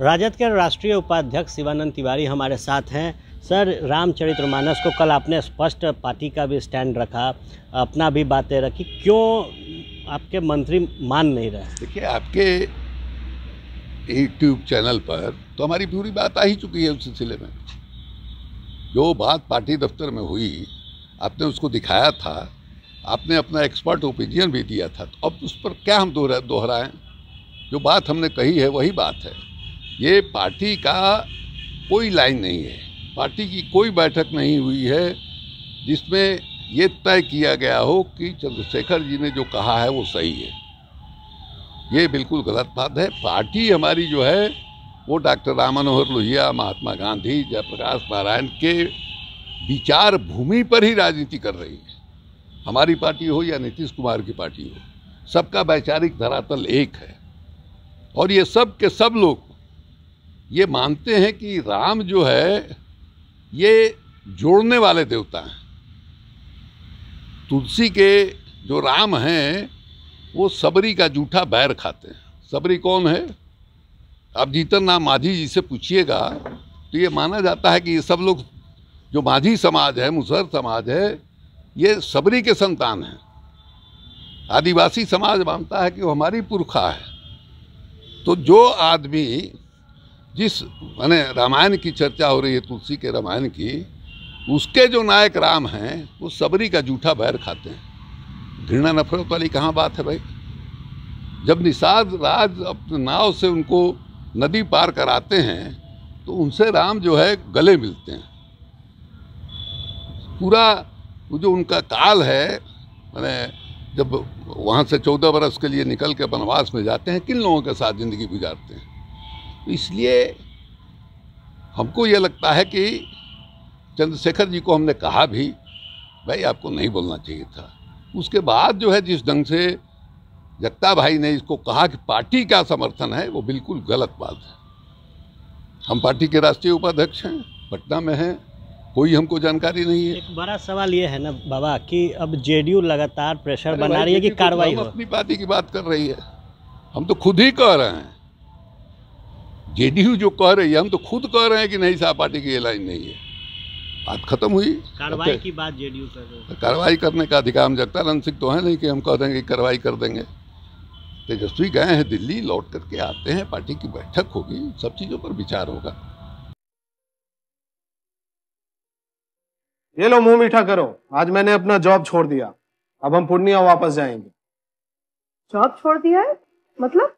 राजद के राष्ट्रीय उपाध्यक्ष शिवानंद तिवारी हमारे साथ हैं। सर, रामचरितमानस को कल आपने स्पष्ट पार्टी का भी स्टैंड रखा, अपना भी बातें रखी। क्यों आपके मंत्री मान नहीं रहे? देखिए, आपके यूट्यूब चैनल पर तो हमारी पूरी बात आ ही चुकी है उस सिलसिले में। जो बात पार्टी दफ्तर में हुई, आपने उसको दिखाया था। आपने अपना एक्सपर्ट ओपिनियन भी दिया था। तो अब उस पर क्या हम दोहरा, दोहराएँ? जो बात हमने कही है, वही बात है। ये पार्टी का कोई लाइन नहीं है। पार्टी की कोई बैठक नहीं हुई है, जिसमें ये तय किया गया हो कि चंद्रशेखर जी ने जो कहा है वो सही है। ये बिल्कुल गलत बात है। पार्टी हमारी जो है, वो डॉक्टर राम मनोहर लोहिया, महात्मा गांधी, जयप्रकाश नारायण के विचार भूमि पर ही राजनीति कर रही है। हमारी पार्टी हो या नीतीश कुमार की पार्टी हो, सबका वैचारिक धरातल एक है। और ये सब के सब लोग ये मानते हैं कि राम जो है, ये जोड़ने वाले देवता हैं। तुलसी के जो राम हैं, वो सबरी का जूठा बैर खाते हैं। सबरी कौन है? आप जीतन नाम माझी जी से पूछिएगा। तो ये माना जाता है कि ये सब लोग, जो माझी समाज है, मुसहर समाज है, ये सबरी के संतान हैं। आदिवासी समाज मानता है कि वो हमारी पुरखा है। तो जो आदमी जिस, मैंने रामायण की चर्चा हो रही है, तुलसी के रामायण की, उसके जो नायक राम हैं, वो सबरी का जूठा बैर खाते हैं। घृणा नफरत वाली कहाँ बात है भाई? जब निषाद राज अपने नाव से उनको नदी पार कराते हैं तो उनसे राम जो है, गले मिलते हैं। पूरा वो जो उनका काल है, मैंने जब वहाँ से चौदह बरस के लिए निकल के वनवास में जाते हैं, किन लोगों के साथ ज़िंदगी गुजारते हैं? इसलिए हमको ये लगता है कि चंद्रशेखर जी को हमने कहा भी भाई आपको नहीं बोलना चाहिए था। उसके बाद जो है जिस ढंग से जगता भाई ने इसको कहा कि पार्टी का समर्थन है वो बिल्कुल गलत बात है। हम पार्टी के राष्ट्रीय उपाध्यक्ष हैं पटना में हैं कोई हमको जानकारी नहीं है। एक बड़ा सवाल ये है ना बाबा कि अब जेडीयू लगातार प्रेशर बना रही है कि तो कार्रवाई हम अपनी पार्टी की बात कर रही है। हम तो खुद ही कह रहे हैं। जेडीयू जो कह रही है हम तो खुद कह रहे हैं कि नहीं साहब पार्टी की ये लाइन नहीं है। बात खत्म हुई। कार्रवाई की बात जेडीयू कर रही है। कार्रवाई करने का अधिकार हम जगतानंद सिंह तो है नहीं कि हम कह देंगे कार्रवाई कर देंगे। तेजस्वी गए हैं दिल्ली लौट करके आते हैं पार्टी की बैठक होगी सब चीज़ों पर विचार होगा। ये लो मुँह मीठा करो। आज मैंने अपना जॉब छोड़ दिया। अब हम पूर्णिया वापस जाएँगे। जॉब छोड़ दिया है? मतलब?